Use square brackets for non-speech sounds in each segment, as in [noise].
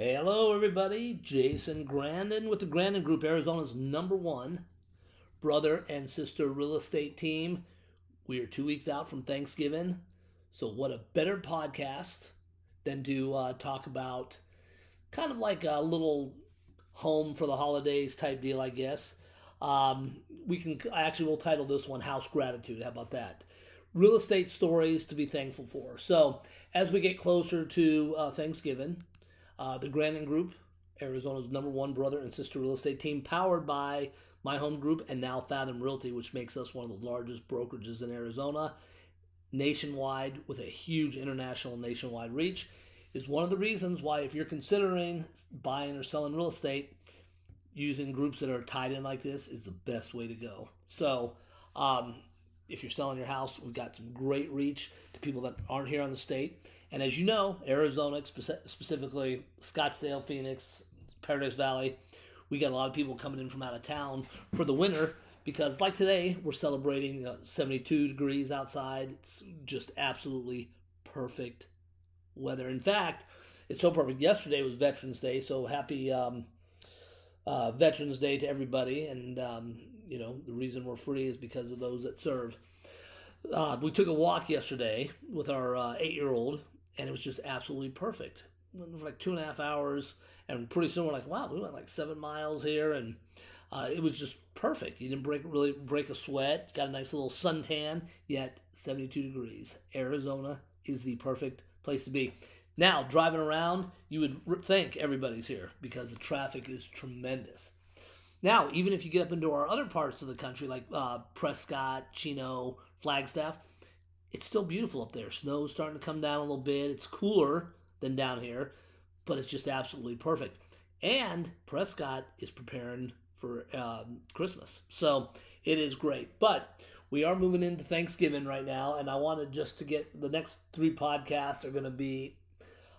Hello, everybody. Jason Grandon with the Grandon Group, Arizona's number one brother and sister real estate team. We are two weeks out from Thanksgiving. So, what a better podcast than to uh, talk about kind of like a little home for the holidays type deal, I guess. Um, we can I actually, we'll title this one House Gratitude. How about that? Real estate stories to be thankful for. So, as we get closer to uh, Thanksgiving, uh, the Grandon Group, Arizona's number one brother and sister real estate team, powered by my home group and now Fathom Realty, which makes us one of the largest brokerages in Arizona, nationwide with a huge international nationwide reach, is one of the reasons why if you're considering buying or selling real estate, using groups that are tied in like this is the best way to go. So, um, if you're selling your house, we've got some great reach to people that aren't here on the state. And as you know, Arizona, specifically Scottsdale, Phoenix, Paradise Valley, we got a lot of people coming in from out of town for the winter because, like today, we're celebrating uh, 72 degrees outside. It's just absolutely perfect weather. In fact, it's so perfect. Yesterday was Veterans Day, so happy um, uh, Veterans Day to everybody. And, um, you know, the reason we're free is because of those that serve. Uh, we took a walk yesterday with our uh, eight year old, and it was just absolutely perfect. For like two and a half hours, and pretty soon we're like, wow, we went like seven miles here, and uh, it was just perfect. You didn't break really break a sweat. Got a nice little suntan. Yet 72 degrees. Arizona is the perfect place to be. Now driving around, you would think everybody's here because the traffic is tremendous. Now, even if you get up into our other parts of the country, like uh, Prescott, Chino, Flagstaff, it's still beautiful up there. Snow's starting to come down a little bit. It's cooler than down here, but it's just absolutely perfect. And Prescott is preparing for um, Christmas. So it is great. But we are moving into Thanksgiving right now, and I wanted just to get the next three podcasts are going to be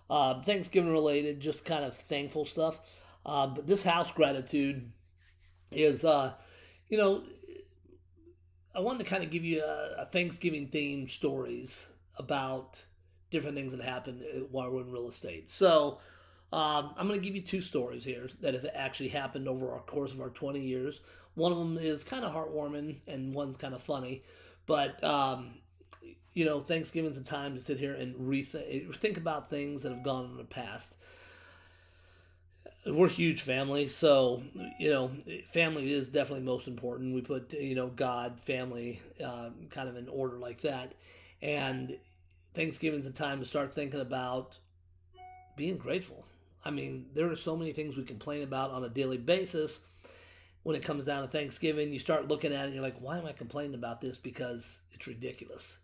uh, Thanksgiving related, just kind of thankful stuff. Uh, but this house gratitude is, uh, you know, I wanted to kind of give you a, a Thanksgiving themed stories about different things that happened uh, while we're in real estate. So um, I'm going to give you two stories here that have actually happened over our course of our 20 years. One of them is kind of heartwarming and one's kind of funny. But, um, you know, Thanksgiving's a time to sit here and rethink think about things that have gone in the past we're a huge family, so you know, family is definitely most important. We put you know God, family, uh, kind of in order like that, and Thanksgiving's a time to start thinking about being grateful. I mean, there are so many things we complain about on a daily basis. When it comes down to Thanksgiving, you start looking at it and you're like, why am I complaining about this? Because it's ridiculous.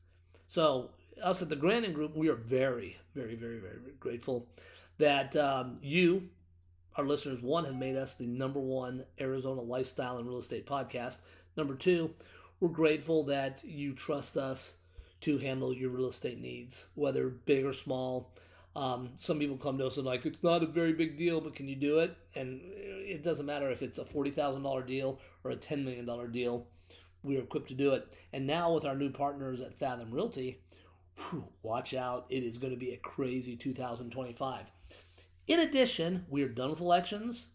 So, us at the Grandon Group, we are very, very, very, very grateful that um, you our listeners, one, have made us the number one Arizona lifestyle and real estate podcast. Number two, we're grateful that you trust us to handle your real estate needs, whether big or small. Um, some people come to us and like, it's not a very big deal, but can you do it? And it doesn't matter if it's a forty thousand dollar deal or a ten million dollar deal. We are equipped to do it. And now with our new partners at Fathom Realty, whew, watch out! It is going to be a crazy 2025. In addition, we are done with elections.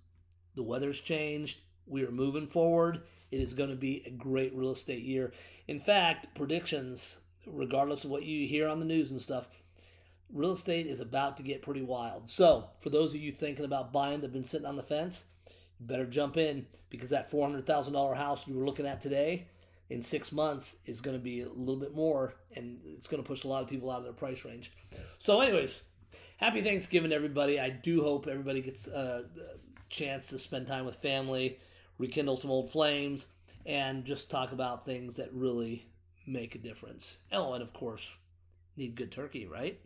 The weather's changed. We are moving forward. It is going to be a great real estate year. In fact, predictions, regardless of what you hear on the news and stuff, real estate is about to get pretty wild. So, for those of you thinking about buying that have been sitting on the fence, you better jump in because that $400,000 house you were looking at today in six months is going to be a little bit more and it's going to push a lot of people out of their price range. So, anyways, happy Thanksgiving, everybody. I do hope everybody gets a chance to spend time with family, rekindle some old flames, and just talk about things that really make a difference. Oh, and of course, need good turkey, right?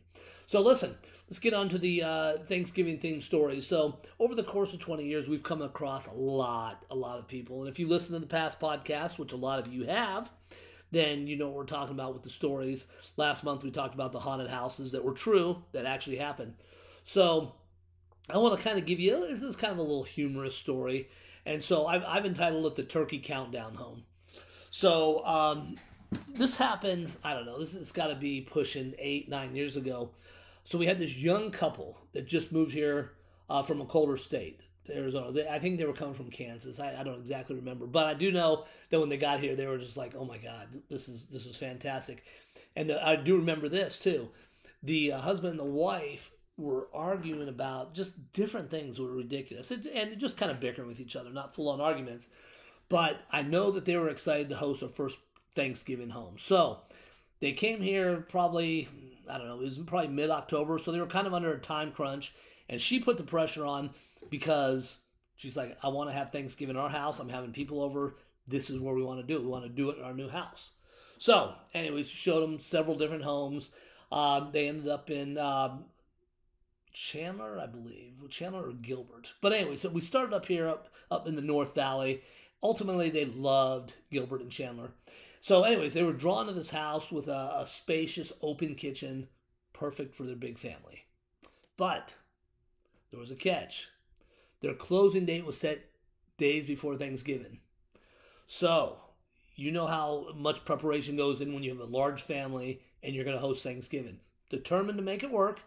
So listen, let's get on to the uh, Thanksgiving theme stories. So over the course of 20 years, we've come across a lot, a lot of people. And if you listen to the past podcasts, which a lot of you have, then you know what we're talking about with the stories. Last month we talked about the haunted houses that were true, that actually happened. So I want to kind of give you this is kind of a little humorous story, and so I've, I've entitled it the Turkey Countdown Home. So um, this happened. I don't know. This has got to be pushing eight nine years ago. So we had this young couple that just moved here uh, from a colder state to Arizona. They, I think they were coming from Kansas. I, I, don't exactly remember, but I do know that when they got here, they were just like, "Oh my God, this is this is fantastic." And the, I do remember this too. The uh, husband and the wife were arguing about just different things were ridiculous and, and just kind of bickering with each other, not full on arguments. But I know that they were excited to host their first Thanksgiving home. So they came here probably, I don't know, it was probably mid October. So they were kind of under a time crunch. And she put the pressure on because she's like, I want to have Thanksgiving in our house. I'm having people over. This is where we want to do it. We want to do it in our new house. So, anyways, showed them several different homes. Um, they ended up in um, Chandler, I believe, Chandler or Gilbert. But anyway, so we started up here, up up in the North Valley. Ultimately, they loved Gilbert and Chandler. So, anyways, they were drawn to this house with a, a spacious, open kitchen, perfect for their big family. But there was a catch. Their closing date was set days before Thanksgiving. So, you know how much preparation goes in when you have a large family and you're going to host Thanksgiving. Determined to make it work,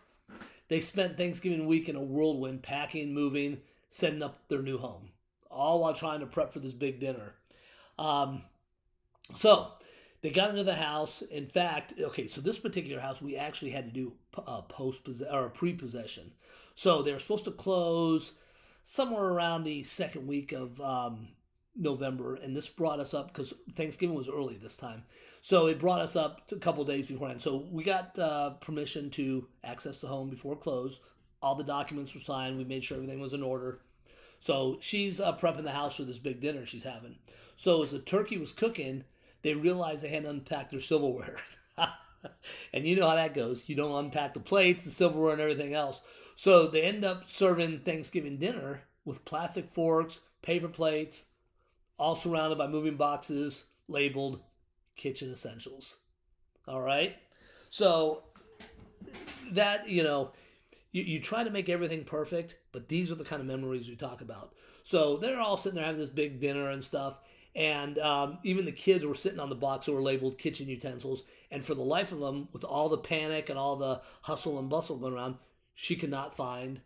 they spent Thanksgiving week in a whirlwind, packing, moving, setting up their new home, all while trying to prep for this big dinner. Um, so they got into the house. In fact, okay, so this particular house we actually had to do uh, post or pre possession. So they were supposed to close somewhere around the second week of um, November, and this brought us up because Thanksgiving was early this time. So it brought us up a couple days beforehand. So we got uh, permission to access the home before close. All the documents were signed. We made sure everything was in order. So she's uh, prepping the house for this big dinner she's having. So as the turkey was cooking, they realized they hadn't unpacked their silverware. [laughs] and you know how that goes. You don't unpack the plates, the silverware, and everything else. So they end up serving Thanksgiving dinner with plastic forks, paper plates, all surrounded by moving boxes labeled kitchen essentials. All right? So that, you know, you, you try to make everything perfect, but these are the kind of memories we talk about. So they're all sitting there having this big dinner and stuff. And um, even the kids were sitting on the box that were labeled kitchen utensils. And for the life of them, with all the panic and all the hustle and bustle going around, she could not find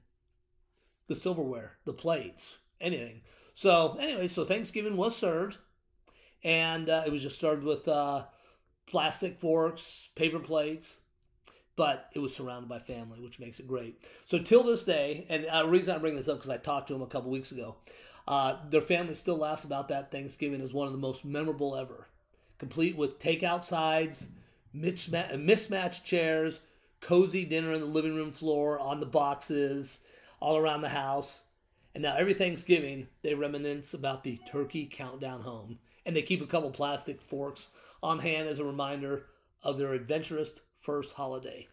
the silverware, the plates, anything. So anyway, so Thanksgiving was served, and uh, it was just served with uh, plastic forks, paper plates, but it was surrounded by family, which makes it great. So till this day, and the uh, reason I bring this up because I talked to them a couple weeks ago, uh, their family still laughs about that Thanksgiving as one of the most memorable ever, complete with takeout sides, mismatched chairs, cozy dinner on the living room floor, on the boxes, all around the house. And now every Thanksgiving, they reminisce about the turkey countdown home. And they keep a couple plastic forks on hand as a reminder of their adventurous first holiday.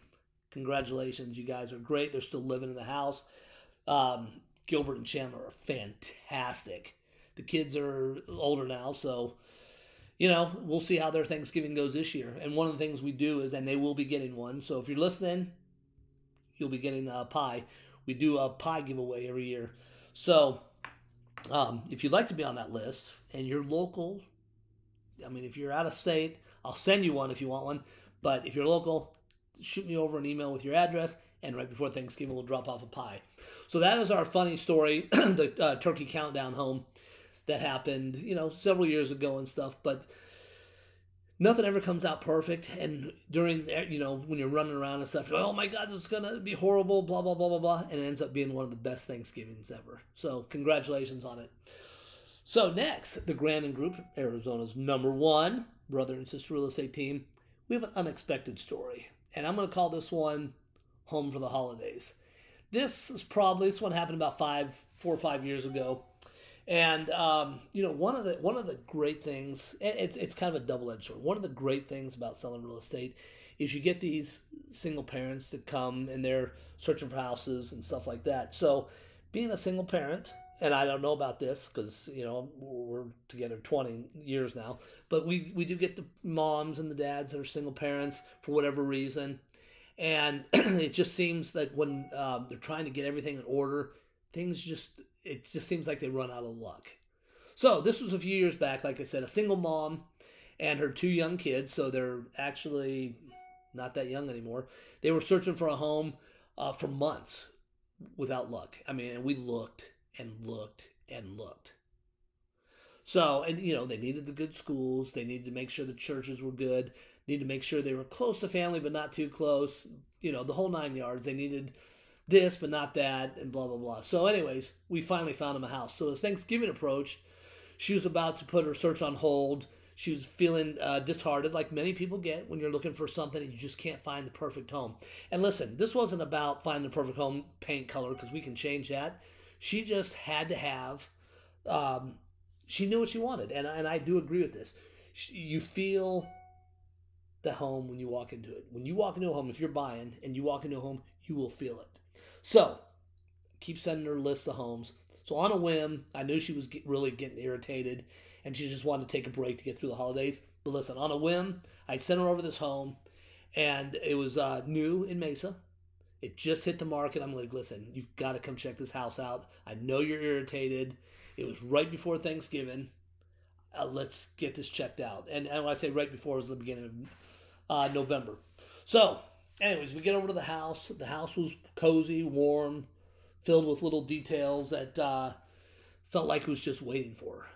Congratulations, you guys are great. They're still living in the house. Um, Gilbert and Chandler are fantastic. The kids are older now, so you know we'll see how their Thanksgiving goes this year. And one of the things we do is, and they will be getting one. So if you're listening, you'll be getting a pie. We do a pie giveaway every year. So, um, if you'd like to be on that list and you're local, I mean, if you're out of state, I'll send you one if you want one. But if you're local, shoot me over an email with your address, and right before Thanksgiving, we'll drop off a pie. So that is our funny story, [clears throat] the uh, turkey countdown home that happened, you know, several years ago and stuff. But nothing ever comes out perfect. And during, you know, when you're running around and stuff, you're like, oh my God, this is going to be horrible, blah, blah, blah, blah, blah. And it ends up being one of the best Thanksgivings ever. So congratulations on it. So next, the Grandon Group, Arizona's number one brother and sister real estate team, we have an unexpected story. And I'm going to call this one Home for the Holidays. This is probably, this one happened about five, four or five years ago. And um, you know, one of the one of the great things, it's it's kind of a double edged sword. One of the great things about selling real estate is you get these single parents that come and they're searching for houses and stuff like that. So, being a single parent, and I don't know about this because you know we're together 20 years now, but we we do get the moms and the dads that are single parents for whatever reason, and [clears throat] it just seems that when um, they're trying to get everything in order, things just it just seems like they run out of luck. So this was a few years back, like I said, a single mom and her two young kids. So they're actually not that young anymore. They were searching for a home uh, for months. without luck. I mean, and we looked and looked and looked. So, and you know, they needed the good schools. They needed to make sure the churches were good. Needed to make sure they were close to family, but not too close. You know, the whole nine yards. They needed this, but not that, and blah blah blah. So, anyways, we finally found him a house. So as Thanksgiving approached, she was about to put her search on hold. She was feeling uh, disheartened, like many people get when you're looking for something and you just can't find the perfect home. And listen, this wasn't about finding the perfect home paint color because we can change that. She just had to have. Um, she knew what she wanted, and and I do agree with this. You feel the home when you walk into it. When you walk into a home, if you're buying and you walk into a home, you will feel it. So, keep sending her lists of homes. So on a whim, I knew she was get, really getting irritated, and she just wanted to take a break to get through the holidays. But listen, on a whim, I sent her over this home, and it was uh, new in Mesa. It just hit the market. I'm like, listen, you've got to come check this house out. I know you're irritated. It was right before Thanksgiving. Uh, let's get this checked out. And, and when I say right before, it was the beginning of uh, November. So anyways, we get over to the house. The house was cozy, warm, filled with little details that uh, felt like it was just waiting for her.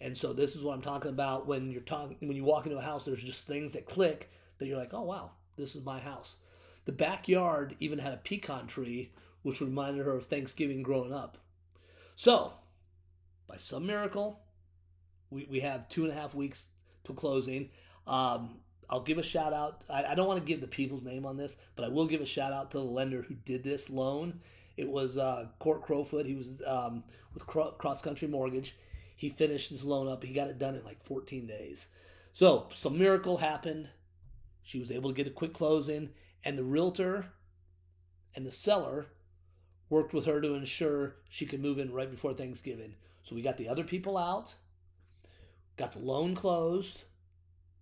And so this is what I'm talking about when you're talking when you walk into a house. There's just things that click that you're like, oh wow, this is my house. The backyard even had a pecan tree, which reminded her of Thanksgiving growing up. So, by some miracle, we, we have two and a half weeks to closing. Um, I'll give a shout out. I, I don't want to give the people's name on this, but I will give a shout out to the lender who did this loan. It was uh, Court Crowfoot. He was um, with Cross Country Mortgage. He finished his loan up. He got it done in like 14 days. So some miracle happened. She was able to get a quick closing, and the realtor and the seller worked with her to ensure she could move in right before Thanksgiving. So we got the other people out, got the loan closed,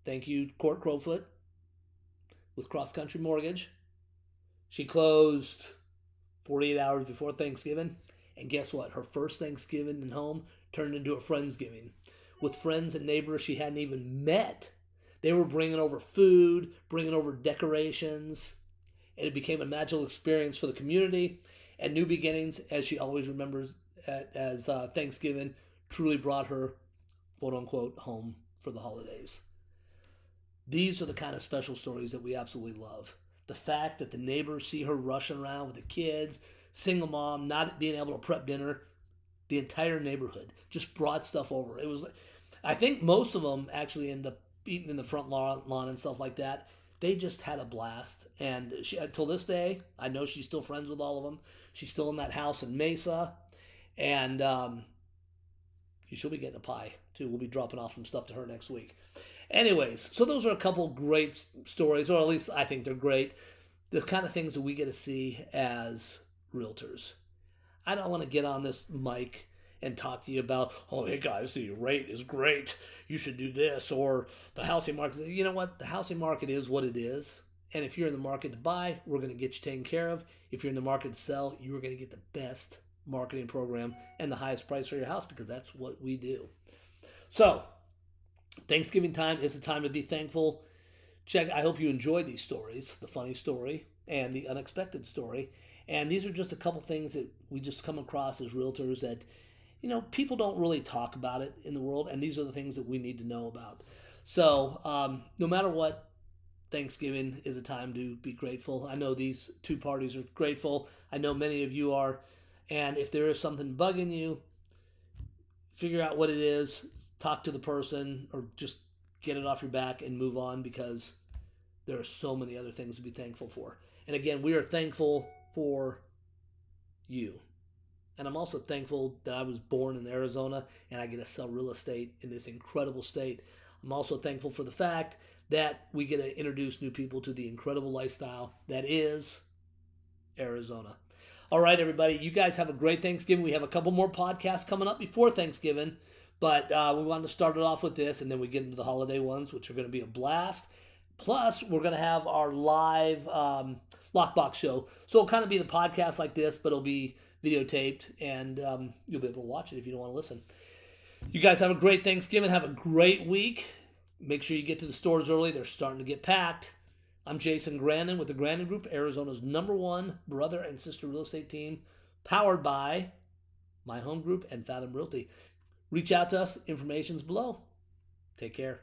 Thank you, Court Crowfoot, with Cross Country Mortgage. She closed 48 hours before Thanksgiving. And guess what? Her first Thanksgiving in home turned into a Friendsgiving with friends and neighbors she hadn't even met. They were bringing over food, bringing over decorations, and it became a magical experience for the community. And New Beginnings, as she always remembers as uh, Thanksgiving, truly brought her, quote unquote, home for the holidays. These are the kind of special stories that we absolutely love. The fact that the neighbors see her rushing around with the kids, single mom, not being able to prep dinner, the entire neighborhood just brought stuff over. It was, I think most of them actually end up eating in the front lawn, lawn and stuff like that. They just had a blast, and she, until this day, I know she's still friends with all of them. She's still in that house in Mesa, and um, she'll be getting a pie too. We'll be dropping off some stuff to her next week. Anyways, so those are a couple great stories, or at least I think they're great. The kind of things that we get to see as realtors. I don't want to get on this mic and talk to you about, oh, hey guys, the rate is great. You should do this, or the housing market. You know what? The housing market is what it is. And if you're in the market to buy, we're going to get you taken care of. If you're in the market to sell, you are going to get the best marketing program and the highest price for your house because that's what we do. So, Thanksgiving time is a time to be thankful. Check. I hope you enjoyed these stories, the funny story and the unexpected story. And these are just a couple things that we just come across as realtors that, you know, people don't really talk about it in the world, and these are the things that we need to know about. So, um, no matter what, Thanksgiving is a time to be grateful. I know these two parties are grateful. I know many of you are. And if there is something bugging you, figure out what it is, talk to the person or just get it off your back and move on because there are so many other things to be thankful for. And again, we are thankful for you. And I'm also thankful that I was born in Arizona and I get to sell real estate in this incredible state. I'm also thankful for the fact that we get to introduce new people to the incredible lifestyle that is Arizona. All right, everybody, you guys have a great Thanksgiving. We have a couple more podcasts coming up before Thanksgiving. But uh, we wanted to start it off with this, and then we get into the holiday ones, which are going to be a blast. Plus, we're going to have our live um, lockbox show. So it'll kind of be the podcast like this, but it'll be videotaped, and um, you'll be able to watch it if you don't want to listen. You guys have a great Thanksgiving. Have a great week. Make sure you get to the stores early. They're starting to get packed. I'm Jason Grandon with the Grandon Group, Arizona's number one brother and sister real estate team, powered by My Home Group and Fathom Realty. Reach out to us. Information's below. Take care.